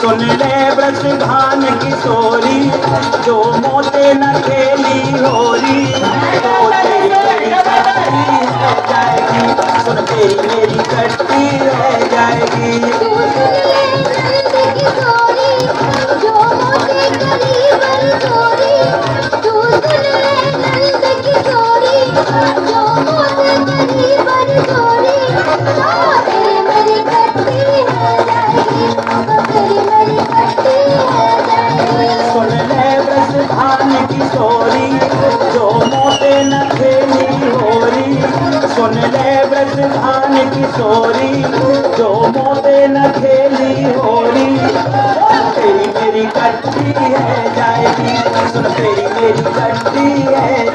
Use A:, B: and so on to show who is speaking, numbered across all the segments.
A: सुन ले ब्रज ब्रजभान किशोरी, जो मोते न खेली होरी। तो तेरी तेरी हो जाएगी,
B: सुन तेरी मेरी कटती हो
A: चोरी, जो मोते न खेली होरी। तेरी मेरी कट्टी है जाएगी, सुन तेरी मेरी कट्टी है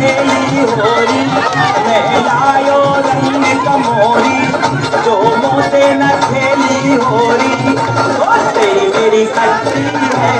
A: खेली होरी मैं लायो रंग कमोरी जो मोते न खेली होरी। ओ तेरी मेरी कच्ची है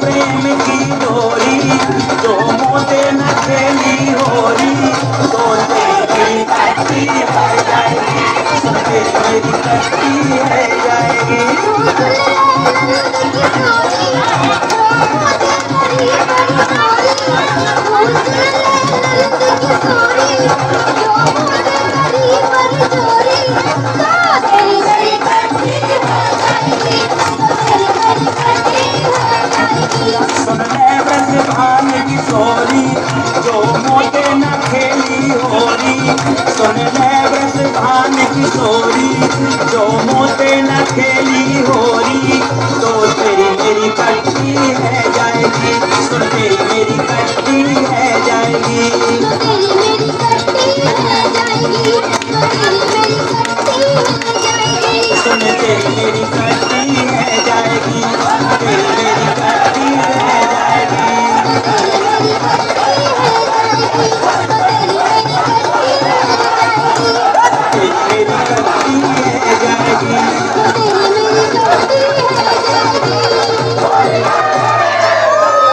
B: सुन है रसभान तो तेरी मेरी कट्टी है जाएगी।
A: मेरी